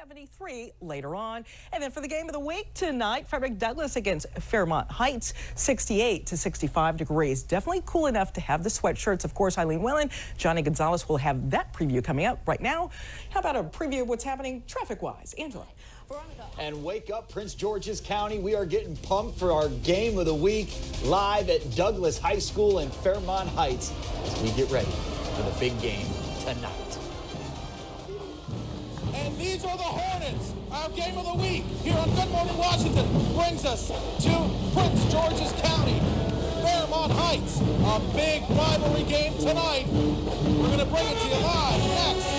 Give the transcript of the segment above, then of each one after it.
73 later on. And then for the game of the week tonight, Frederick Douglass against Fairmont Heights, 68 to 65 degrees. Definitely cool enough to have the sweatshirts. Of course, Eileen Whalen, Johnny Gonzalez will have that preview coming up right now. How about a preview of what's happening traffic-wise? Angela. And wake up, Prince George's County. We are getting pumped for our game of the week live at Douglass High School in Fairmont Heights as we get ready for the big game tonight. These are the Hornets. Our game of the week here on Good Morning Washington brings us to Prince George's County, Fairmont Heights. A big rivalry game tonight. We're going to bring it to you live next,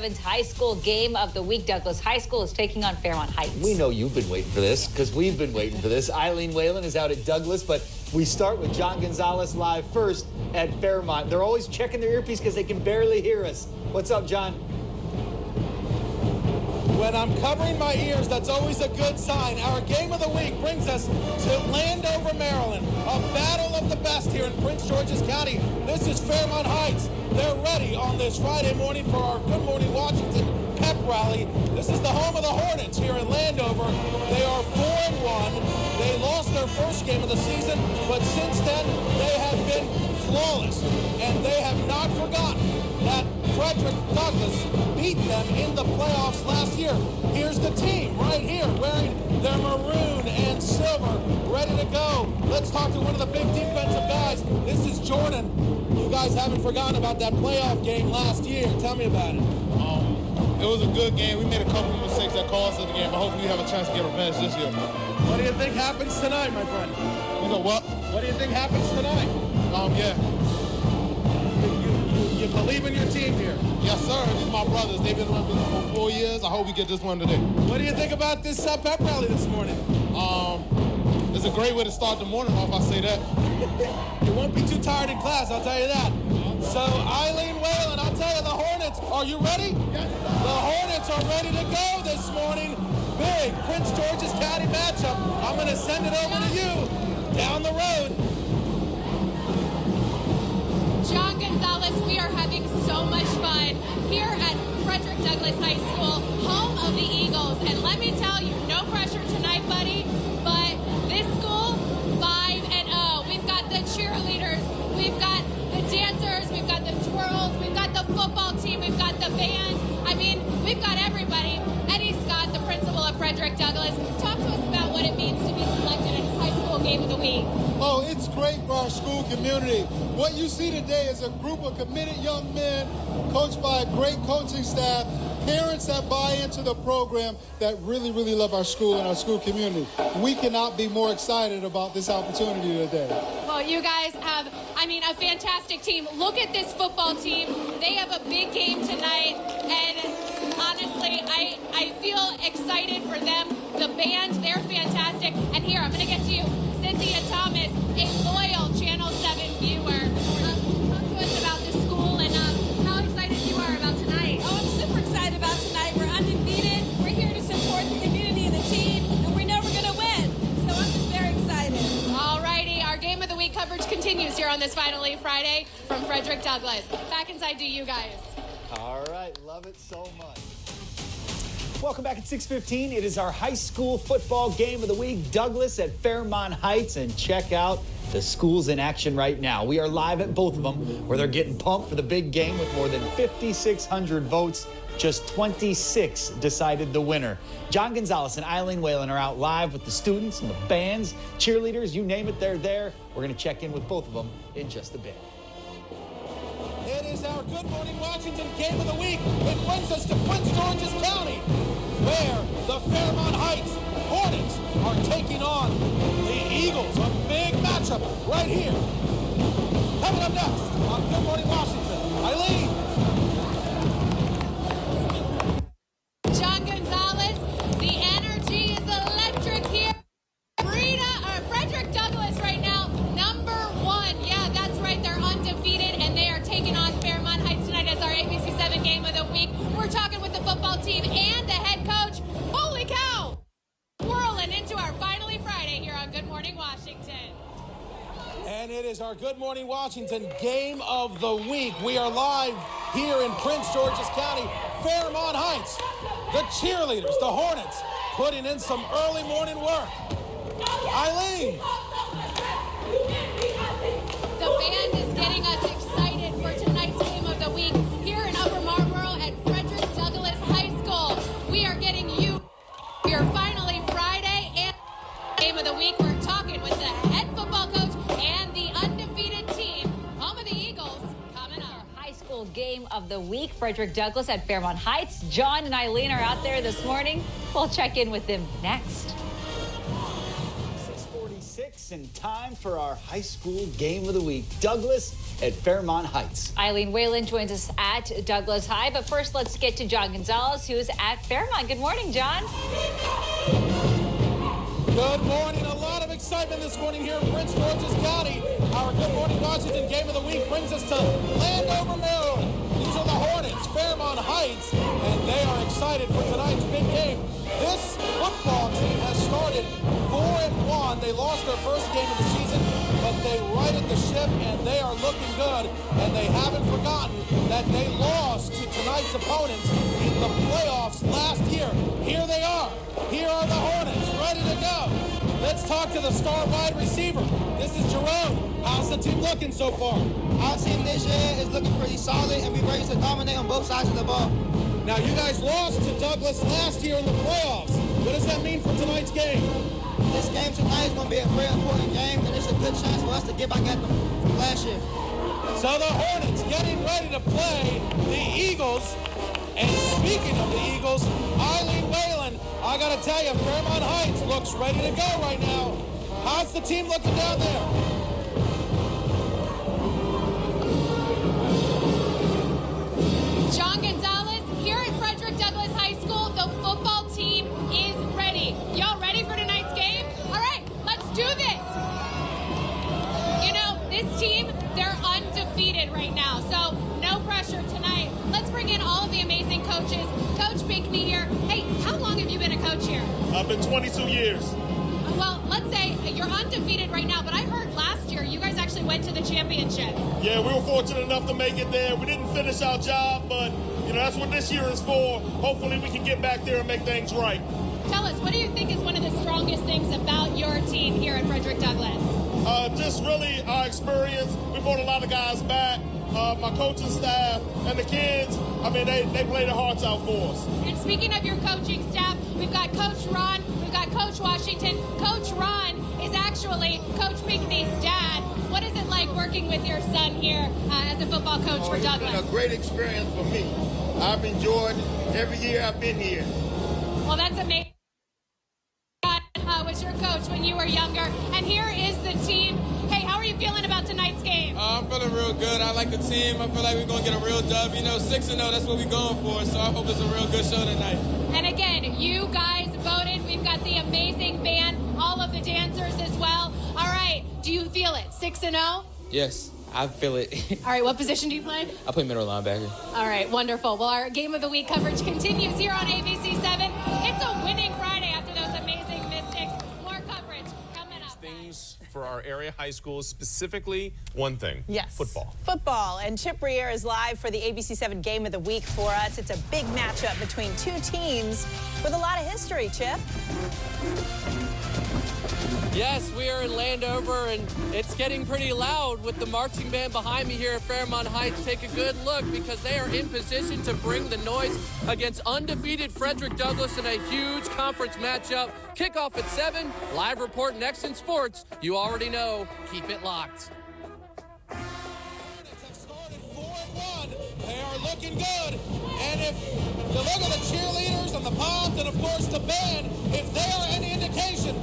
7's high school game of the week. Douglass High School is taking on Fairmont Heights. We know you've been waiting for this because we've been waiting for this. Eileen Whalen is out at Douglass, but we start with John Gonzalez live first at Fairmont. They're always checking their earpiece because they can barely hear us. What's up, John? When I'm covering my ears, that's always a good sign. Our game of the week brings us to Landover, Maryland. A battle of the best here in Prince George's County. This is Fairmont Heights. They're ready on this Friday morning for our Good Morning Washington pep rally. This is the home of the Hornets here in Landover. They are 4 and 1. They lost their first game of the season, but since then they have been flawless. And they have not forgotten that Frederick Douglass beat them in the playoffs last year. Here's the team right here wearing their maroon and silver, ready to go. Let's talk to one of the big defensive guys. This is Jordan. You guys haven't forgotten about that playoff game last year. Tell me about it. Um, it was a good game. We made a couple of mistakes that cost us the game, but hopefully we have a chance to get revenge this year. What do you think happens tonight, my friend? You know what? What do you think happens tonight? Um, yeah. You, you, you, you believe in your team here. Yes, sir. These are my brothers. They've been with me for four years. I hope we get this one today. What do you think about this uh, pep rally this morning? Um, it's a great way to start the morning off, I say that. You won't be too tired in class, I'll tell you that. So, Eileen Whalen, I'll tell you, the Hornets, are you ready? Yes, The Hornets are ready to go this morning. Big Prince George's County matchup. I'm going to send it over to you down the road. John Gonzalez, we are having so much fun here at Frederick Douglass High School, home of the Eagles. And let me tell you, no pressure tonight, we've got everybody. Eddie Scott, the principal of Frederick Douglass, talk to us about what it means to be selected as high school game of the week. Oh, it's great for our school community. What you see today is a group of committed young men coached by a great coaching staff, parents that buy into the program that really, really love our school and our school community. We cannot be more excited about this opportunity today. Well, you guys have, I mean, a fantastic team. Look at this football team. They have a big game tonight, and I, I feel excited for them. The band, they're fantastic. And here, I'm going to get to you, Cynthia Thomas, a loyal Channel 7 viewer. Talk to us about the school and um, how excited you are about tonight. Oh, I'm super excited about tonight. We're undefeated. We're here to support the community and the team, and we know we're going to win. So I'm just very excited. Alrighty, our game of the week coverage continues here on this Finally Friday from Frederick Douglass. Back inside to you guys. All right, love it so much. Welcome back at 6:15. It is our high school football game of the week. Douglass at Fairmont Heights, and check out the schools in action right now. We are live at both of them, where they're getting pumped for the big game with more than 5,600 votes. Just 26 decided the winner. John Gonzalez and Eileen Whalen are out live with the students and the bands, cheerleaders, you name it, they're there. We're going to check in with both of them in just a bit. Is our Good Morning Washington game of the week. It brings us to Prince George's County, where the Fairmont Heights Hornets are taking on the Eagles. A big matchup right here. Coming up next on Good Morning Washington, Eileen. Morning Washington game of the week. We are live here in Prince George's County, Fairmont Heights. The cheerleaders, the Hornets, putting in some early morning work. Eileen. Game of the week. Frederick Douglass at Fairmont Heights. John and Eileen are out there this morning. We'll check in with them next. 646 and time for our high school game of the week. Douglass at Fairmont Heights. Eileen Whalen joins us at Douglass High. But first, let's get to John Gonzalez, who's at Fairmont. Good morning, John. Good morning. A lot of excitement this morning here in Prince George's County. Our Good Morning Washington game of the week brings us to Landover, Maryland. These are the Hornets, Fairmont Heights, and they are excited for tonight's big game. This football team has started 4 and 1. They lost their first game of the season, but they righted the ship and they are looking good. And they haven't forgotten that they lost to tonight's opponents in the playoffs last year. Here they are. Here are the Hornets. Let's talk to the star wide receiver. This is Jerome. How's the team looking so far? Our team this year is looking pretty solid, and we're ready to dominate on both sides of the ball. Now, you guys lost to Douglass last year in the playoffs. What does that mean for tonight's game? This game tonight is going to be a very important game, and it's a good chance for us to get back at them from last year. So the Hornets getting ready to play the Eagles. And speaking of the Eagles, Eileen I got to tell you, Fairmont Heights looks ready to go right now. How's the team looking down there? I've been 22 years. Well, let's say you're undefeated right now, but I heard last year you guys actually went to the championship. Yeah, we were fortunate enough to make it there. We didn't finish our job, but you know that's what this year is for. Hopefully, we can get back there and make things right. Tell us, what do you think is one of the strongest things about your team here at Frederick Douglass? Uh, just really our experience. We brought a lot of guys back. Uh, my coaching staff and the kids. I mean, they, they play their hearts out for us. And speaking of your coaching staff, we've got Coach Ron, we've got Coach Washington. Coach Ron is actually Coach Pinkney's dad. What is it like working with your son here uh, as a football coach for It's been a great experience for me. I've enjoyed every year I've been here. Well, that's amazing. Uh, was your coach when you were younger, and here is the team. Hey, how are you feeling about tonight's game? Uh, I'm feeling real good. I like the team. I feel like we're going to get a real dub. You know, 6 and 0, that's what we're going for. So I hope it's a real good show tonight. And again, you guys voted. We've got the amazing band, all of the dancers as well. All right, do you feel it? Six and zero. Yes, I feel it. All right, what position do you play? I play middle linebacker. All right, wonderful. Well, our game of the week coverage continues here on ABC Seven. It's a winning Friday after those amazing Mystics. More coverage coming up. things for our area high schools, specifically one thing. Yes. Football. Football. And Chip Briere is live for the ABC7 Game of the Week for us. It's a big matchup between two teams with a lot of history, Chip. Yes, we are in Landover, and it's getting pretty loud with the marching band behind me here at Fairmont Heights. Take a good look because they are in position to bring the noise against undefeated Frederick Douglass in a huge conference matchup. Kickoff at 7. Live report next in sports. You already know. Keep it locked. They are looking good. And if you look at the cheerleaders and the pods and, of course, the band, if they are any indication,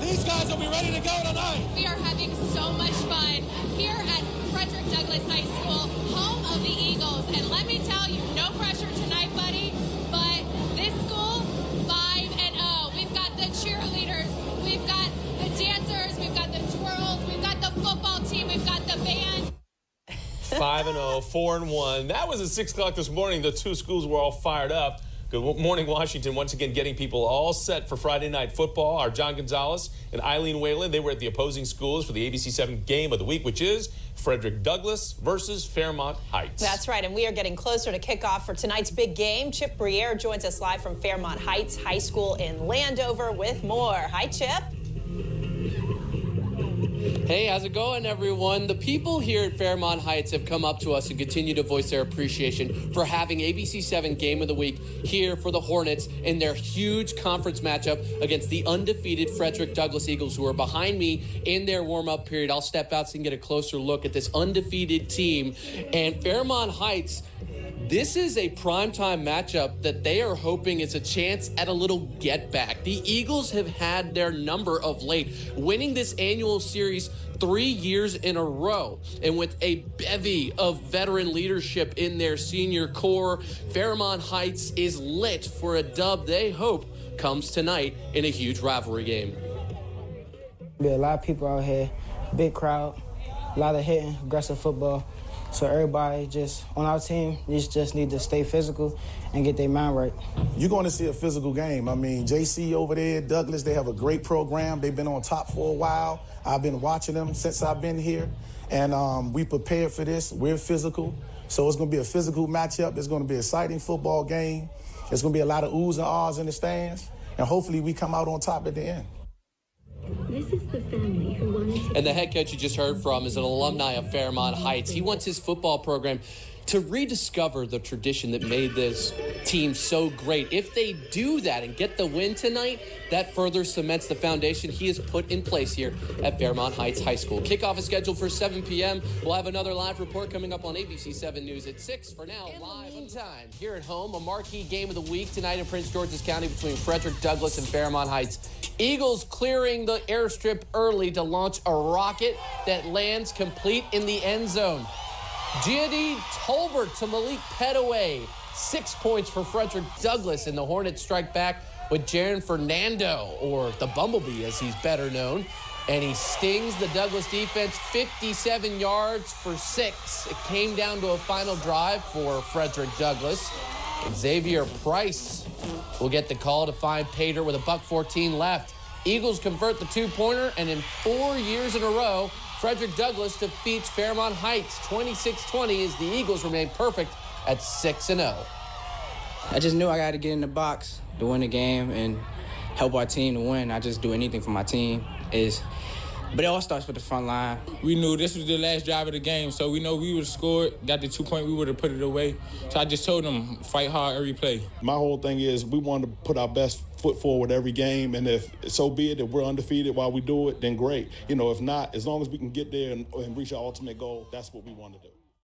these guys will be ready to go tonight. We are having so much fun here at Frederick Douglass High School, home of the Eagles. And let me tell you, no pressure 5 and 0, 4 and 1. That was at 6 o'clock this morning. The two schools were all fired up. Good morning, Washington. Once again, getting people all set for Friday night football. Our John Gonzalez and Eileen Whalen, they were at the opposing schools for the ABC 7 game of the week, which is Frederick Douglass versus Fairmont Heights. That's right, and we are getting closer to kickoff for tonight's big game. Chip Briere joins us live from Fairmont Heights High School in Landover with more. Hi, Chip. Hey, how's it going, everyone? The people here at Fairmont Heights have come up to us and continue to voice their appreciation for having ABC 7 Game of the Week here for the Hornets in their huge conference matchup against the undefeated Frederick Douglass Eagles, who are behind me in their warm up period. I'll step out so you can get a closer look at this undefeated team. And Fairmont Heights this is a primetime matchup that they are hoping is a chance at a little get back. The Eagles have had their number of late, winning this annual series three years in a row. And with a bevy of veteran leadership in their senior core, Fairmont Heights is lit for a dub they hope comes tonight in a huge rivalry game. Be a lot of people out here, big crowd, a lot of hitting, aggressive football. So everybody just on our team just just need to stay physical and get their mind right. You're going to see a physical game. I mean, JC over there, Douglass, they have a great program. They've been on top for a while. I've been watching them since I've been here, and um, we prepared for this. We're physical, so it's going to be a physical matchup. It's going to be an exciting football game. There's going to be a lot of oohs and ahs in the stands, and hopefully we come out on top at the end. This is the family who wanted to. And the head coach you just heard from is an alumni of Fairmont Heights. He wants his football program to rediscover the tradition that made this team so great. If they do that and get the win tonight, that further cements the foundation he has put in place here at Fairmont Heights High School. Kickoff is scheduled for 7 p.m. We'll have another live report coming up on ABC 7 News at 6. For now, in live. meantime, here at home, a marquee game of the week tonight in Prince George's County between Frederick Douglass and Fairmont Heights. Eagles clearing the airstrip early to launch a rocket that lands complete in the end zone. Giadi Tolbert to Malik Petaway. Six points for Frederick Douglass, and the Hornets strike back with Jaron Fernando, or the Bumblebee as he's better known. And he stings the Douglass defense 57 yards for six. It came down to a final drive for Frederick Douglass. Xavier Price will get the call to find Pater with a buck 14 left. Eagles convert the two-pointer, and in four years in a row, Frederick Douglass defeats Fairmont Heights 26-20 as the Eagles remain perfect at 6-0. I just knew I got to get in the box to win the game and help our team to win. I just do anything for my team. Is but it all starts with the front line. We knew this was the last drive of the game, so we know we would have scored, got the two point, we would have put it away. So I just told them, fight hard every play. My whole thing is we want to put our best foot forward every game, and if so be it, if we're undefeated while we do it, then great. You know, if not, as long as we can get there and, and reach our ultimate goal, that's what we want to do.